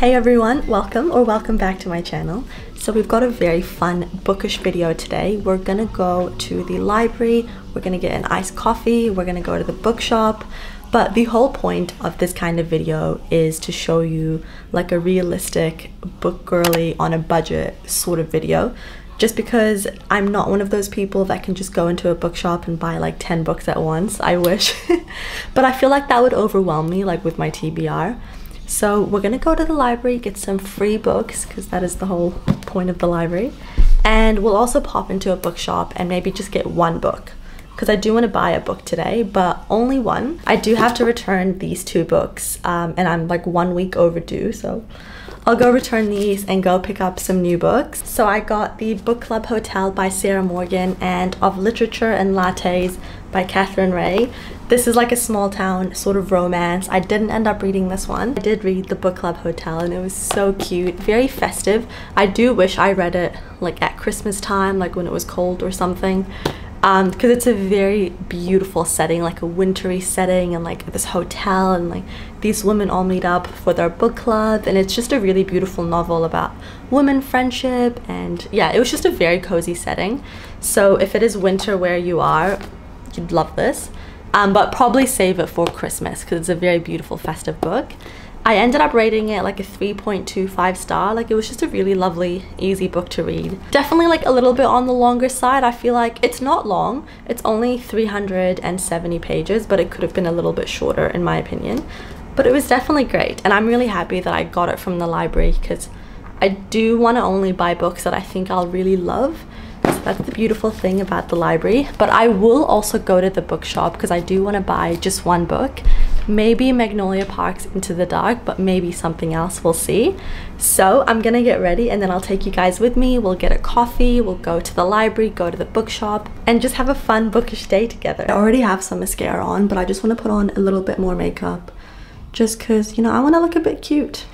everyone, welcome or welcome back to my channel. So we've got a very fun bookish video today. We're gonna go to the library, we're gonna get an iced coffee, we're gonna go to the bookshop, but the whole point of this kind of video is to show you like a realistic book girly on a budget sort of video just because I'm not one of those people that can just go into a bookshop and buy like 10 books at once. I wish. but I feel like that would overwhelm me like with my TBR. So we're gonna go to the library, get some free books because that is the whole point of the library. And we'll also pop into a bookshop and maybe just get one book because I do want to buy a book today, but only one. I do have to return these two books um, and I'm like one week overdue, so I'll go return these and go pick up some new books. So I got the Book Club Hotel by Sarah Morgan and Of Literature and Lattes by Catherine Ray. This is like a small town sort of romance. I didn't end up reading this one. I did read the Book Club Hotel and it was so cute, very festive. I do wish I read it like at Christmas time, like when it was cold or something because um, it's a very beautiful setting like a wintry setting and like this hotel and like these women all meet up for their book club and it's just a really beautiful novel about women friendship and yeah it was just a very cozy setting so if it is winter where you are you'd love this um, but probably save it for christmas because it's a very beautiful festive book I ended up rating it like a 3.25 star. Like it was just a really lovely, easy book to read. Definitely like a little bit on the longer side. I feel like it's not long. It's only 370 pages, but it could have been a little bit shorter in my opinion. But it was definitely great. And I'm really happy that I got it from the library because I do want to only buy books that I think I'll really love. So that's the beautiful thing about the library. But I will also go to the bookshop because I do want to buy just one book maybe Magnolia Parks Into the Dark, but maybe something else, we'll see. So I'm gonna get ready and then I'll take you guys with me. We'll get a coffee, we'll go to the library, go to the bookshop, and just have a fun bookish day together. I already have some mascara on, but I just wanna put on a little bit more makeup just cause, you know, I wanna look a bit cute.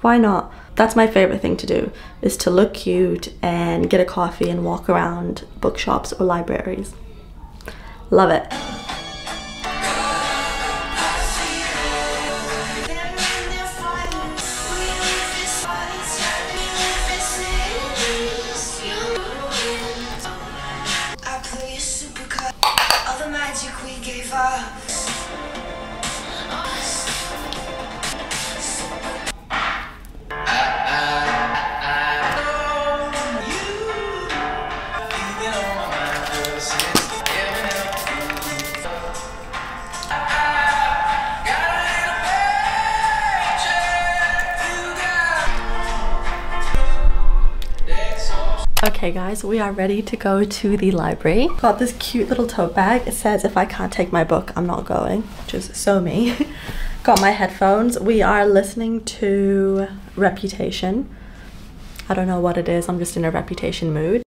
Why not? That's my favorite thing to do, is to look cute and get a coffee and walk around bookshops or libraries. Love it. Okay guys, we are ready to go to the library. Got this cute little tote bag. It says if I can't take my book, I'm not going, which is so me. Got my headphones. We are listening to Reputation. I don't know what it is, I'm just in a Reputation mood.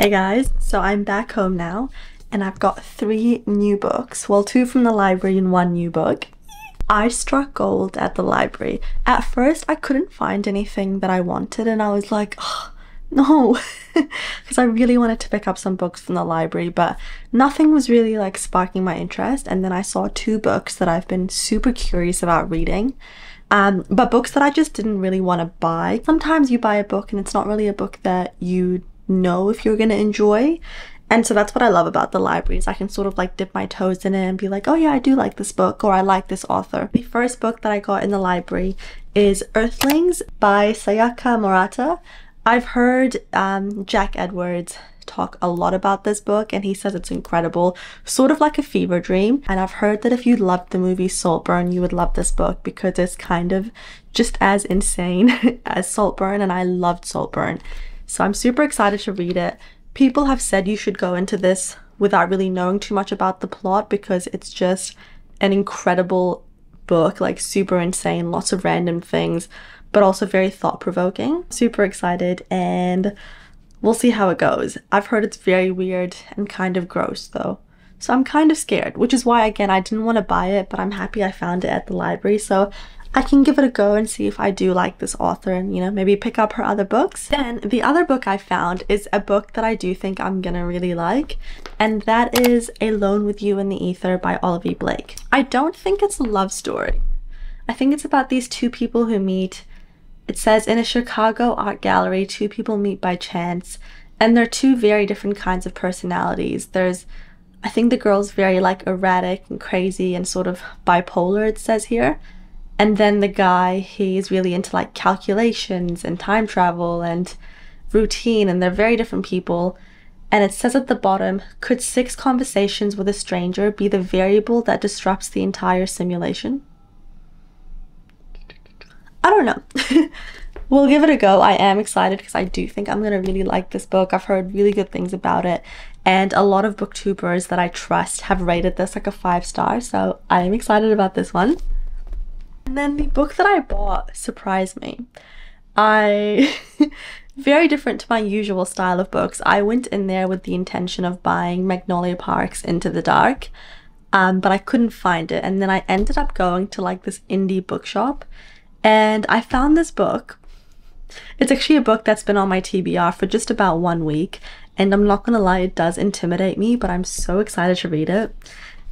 Hey guys, so I'm back home now and I've got three new books. Well, two from the library and one new book. I struck gold at the library. At first, I couldn't find anything that I wanted and I was like, oh, no, because I really wanted to pick up some books from the library, but nothing was really like sparking my interest. And then I saw two books that I've been super curious about reading. Um, but books that I just didn't really want to buy. Sometimes you buy a book and it's not really a book that you know if you're going to enjoy. And so that's what I love about the libraries. I can sort of like dip my toes in it and be like, oh yeah, I do like this book or I like this author. The first book that I got in the library is Earthlings by Sayaka Murata. I've heard um, Jack Edwards talk a lot about this book and he says it's incredible, sort of like a fever dream. And I've heard that if you loved the movie Saltburn, you would love this book because it's kind of just as insane as Saltburn and I loved Saltburn. So I'm super excited to read it. People have said you should go into this without really knowing too much about the plot because it's just an incredible book, like super insane, lots of random things, but also very thought provoking. Super excited and we'll see how it goes. I've heard it's very weird and kind of gross though. So I'm kind of scared, which is why again I didn't want to buy it, but I'm happy I found it at the library. So I can give it a go and see if I do like this author and, you know, maybe pick up her other books. Then the other book I found is a book that I do think I'm gonna really like, and that is Alone with You in the Ether by Olivia Blake. I don't think it's a love story. I think it's about these two people who meet. It says in a Chicago art gallery, two people meet by chance, and they're two very different kinds of personalities. There's I think the girl's very like erratic and crazy and sort of bipolar, it says here and then the guy, he's really into like calculations and time travel and routine, and they're very different people. And it says at the bottom, could six conversations with a stranger be the variable that disrupts the entire simulation? I don't know. we'll give it a go. I am excited because I do think I'm going to really like this book. I've heard really good things about it. And a lot of booktubers that I trust have rated this like a five star. So I am excited about this one. And then the book that I bought surprised me. I, very different to my usual style of books, I went in there with the intention of buying Magnolia Park's Into the Dark, um, but I couldn't find it. And then I ended up going to like this indie bookshop and I found this book. It's actually a book that's been on my TBR for just about one week. And I'm not gonna lie, it does intimidate me, but I'm so excited to read it.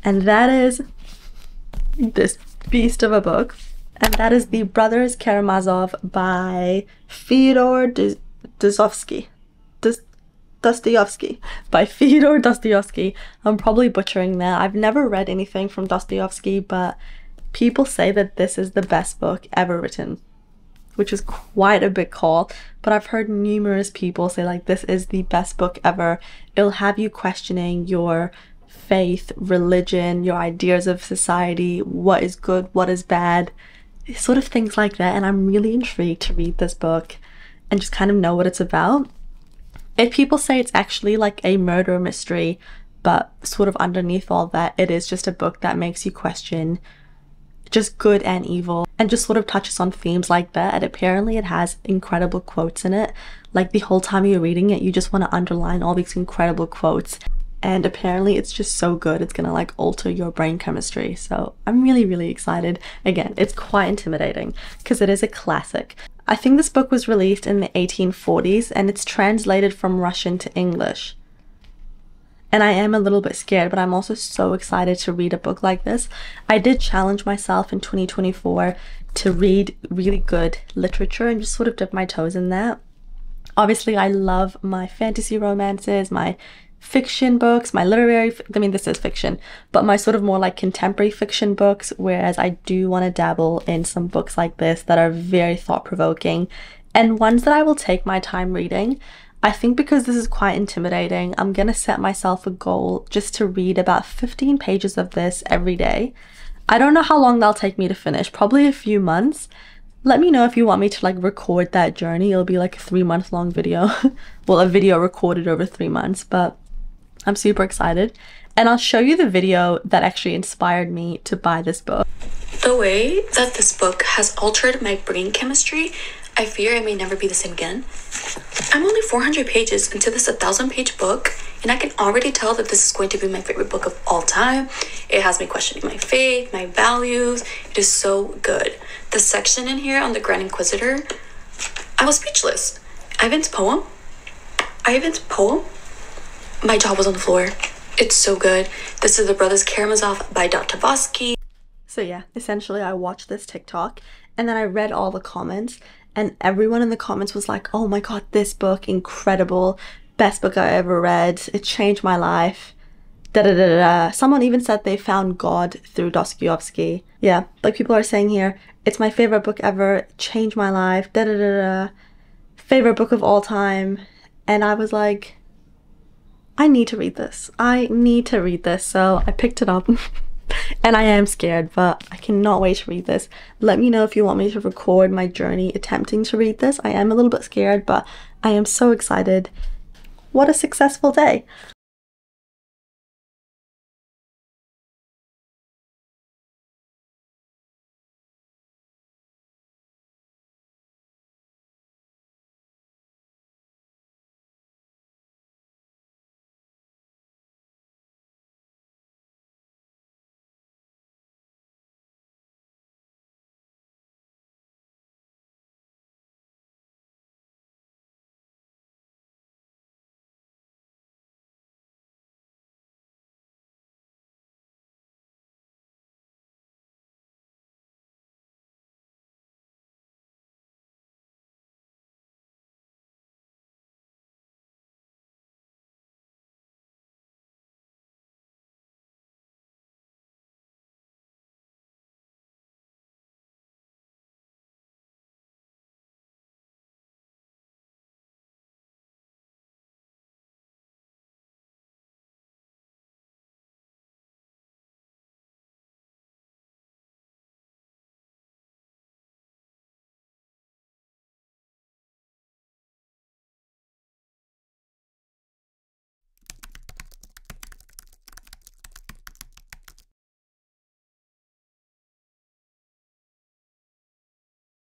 And that is this beast of a book and that is The Brothers Karamazov by Fyodor Dostoevsky. Dostoevsky by Fyodor Dostoevsky. I'm probably butchering that. I've never read anything from Dostoevsky, but people say that this is the best book ever written, which is quite a big call. But I've heard numerous people say, like, this is the best book ever. It'll have you questioning your faith, religion, your ideas of society, what is good, what is bad sort of things like that. And I'm really intrigued to read this book and just kind of know what it's about. If people say it's actually like a murder mystery, but sort of underneath all that, it is just a book that makes you question just good and evil and just sort of touches on themes like that. And apparently, it has incredible quotes in it. Like the whole time you're reading it, you just want to underline all these incredible quotes and apparently it's just so good it's gonna like alter your brain chemistry so i'm really really excited again it's quite intimidating because it is a classic i think this book was released in the 1840s and it's translated from russian to english and I am a little bit scared, but I'm also so excited to read a book like this. I did challenge myself in 2024 to read really good literature and just sort of dip my toes in that. Obviously, I love my fantasy romances, my fiction books, my literary, I mean, this is fiction, but my sort of more like contemporary fiction books, whereas I do want to dabble in some books like this that are very thought provoking and ones that I will take my time reading. I think because this is quite intimidating, I'm going to set myself a goal just to read about 15 pages of this every day. I don't know how long that'll take me to finish, probably a few months. Let me know if you want me to like record that journey. It'll be like a three month long video. well, a video recorded over three months, but I'm super excited. And I'll show you the video that actually inspired me to buy this book. The way that this book has altered my brain chemistry, I fear it may never be the same again. I'm only 400 pages into this 1,000 page book, and I can already tell that this is going to be my favorite book of all time. It has me questioning my faith, my values. It is so good. The section in here on the Grand Inquisitor, I was speechless. Ivan's poem, Ivan's poem, my jaw was on the floor. It's so good. This is The Brothers Karamazov by Dostoevsky. So yeah, essentially I watched this TikTok and then I read all the comments and everyone in the comments was like, "Oh my god, this book incredible. Best book I ever read. It changed my life." Da da da da. Someone even said they found God through Dostoevsky. Yeah, like people are saying here, it's my favorite book ever. Changed my life. Da da da da. Favorite book of all time. And I was like, I need to read this. I need to read this. So I picked it up. and I am scared, but I cannot wait to read this. Let me know if you want me to record my journey attempting to read this. I am a little bit scared, but I am so excited. What a successful day!